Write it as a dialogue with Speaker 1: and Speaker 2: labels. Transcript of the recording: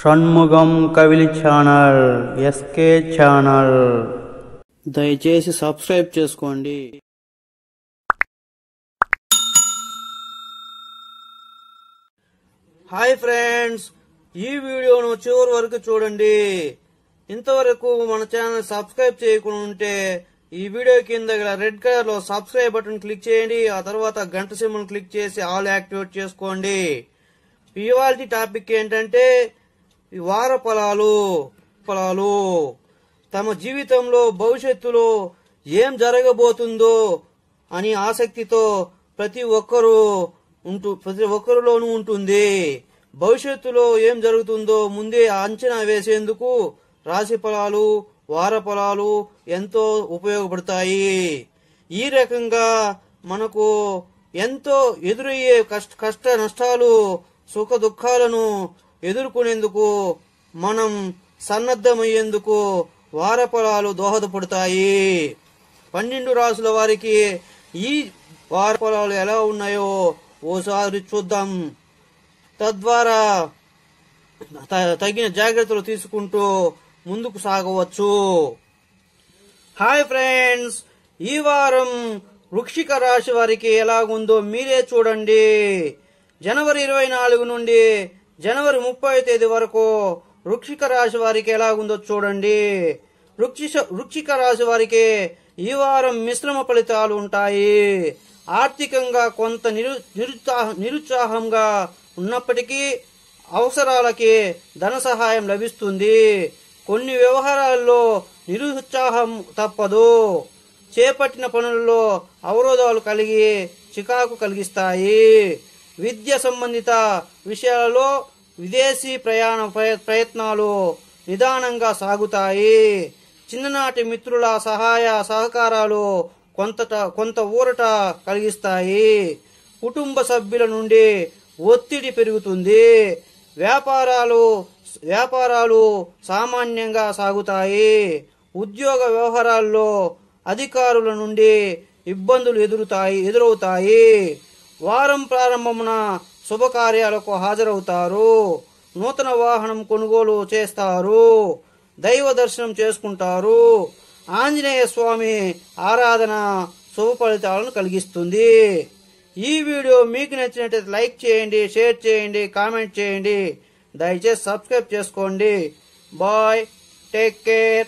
Speaker 1: షణ్ముగం కవిలి channel SK channel. దయచేసి subscribe చేసుకోండి. హాయ్ ఫ్రెండ్స్ ఈ వీడియోను చివరి వరకు చూడండి. ఇంతవరకు మన ఛానల్ సబ్స్క్రైబ్ చేయకుండా ఉంటే ఈ వీడియో కింద గల రెడ్ కలర్లో సబ్స్క్రైబ్ బటన్ క్లిక్ చేయండి. ఆ తర్వాత గంట సింబల్ క్లిక్ చేసి ఆల్ యాక్టివేట్ చేసుకోండి. ఇవాళ టాపిక్ ఏంటంటే వార ఫలాలు ఫలాలు. తమ జీవితంలో భవిష్యత్తులో ఏం జరగబోతుందో అని ఆసక్తితో ప్రతి ఒక్కరూ ఉంటూ ప్రతి ఒక్కరిలోనూ ఉంటుంది. భవిష్యత్తులో ఏం జరుగుతుందో ముందే అంచనా వేసేందుకు రాశి ఫలాలు వార ఫలాలు ఎంతో ఉపయోగపడతాయి. ఈ రకంగా మనకు ఎంతో ఎదురయ్యే కష్ట కష్ట నష్టాలు సుఖ దుఃఖాలను ఎదుర్కొనేందుకు మనం సన్నద్ధమయ్యేందుకు వారఫలాలు దోహదపడతాయి. పన్నెండు రాసుల వారికి ఈ వారఫలాలు ఎలా ఉన్నాయో ఓసారి చూద్దాం. తద్వారా త- తగిన జాగ్రత్తలు తీసుకుంటూ ముందుకు సాగవచ్చు. హాయ్ ఫ్రెండ్స్ ఈ వారం వృక్షిక రాశి వారికి ఎలాగుందో మీరే చూడండి. జనవరి ఇరవై నాలుగు నుండి జనవరి ముప్పై తేదీ వరకు వృక్షిక రాశి వారికి ఎలా ఉందో చూడండి. వృక్షిక వృక్షిక రాశి వారికి ఈ వారం మిశ్రమ ఫలితాలు ఉంటాయి. ఆర్థికంగా కొంత నిరు నిరుత్సాహ నిరుత్సాహంగా ఉన్నప్పటికీ అవసరాలకి ధన సహాయం లభిస్తుంది. కొన్ని వ్యవహారాల్లో నిరుత్సాహం తప్పదు. చేపట్టిన పనుల్లో అవరోధాలు కలిగి చికాకు కలిగిస్తాయి. విద్య సంబంధిత విషయాలలో విదేశీ ప్రయాణ ప్రయత్నాలు నిదానంగా సాగుతాయి. చిన్ననాటి మిత్రుల సహాయ సహకారాలు కొంత కొంత ఊరట కలిగిస్తాయి. కుటుంబ సభ్యుల నుండి ఒత్తిడి పెరుగుతుంది. వ్యాపారాలు వ్యాపారాలు సామాన్యంగా సాగుతాయి. ఉద్యోగ వ్యవహారాల్లో అధికారుల నుండి ఇబ్బందులు ఎదురుతాయి ఎదురవుతాయి. వారం ప్రారంభమున శుభకార్యాలకు హాజరవుతారు. నూతన వాహనం కొనుగోలు చేస్తారు. దైవ దర్శనం చేసుకుంటారు. ఆంజనేయ స్వామి ఆరాధన శుభ ఫలితాలను కలిగిస్తుంది. ఈ వీడియో మీకు నచ్చినట్లయితే లైక్ చేయండి షేర్ చేయండి కామెంట్ చేయండి. దయచేసి సబ్స్క్రైబ్ చేసుకోండి. బాయ్. Take care.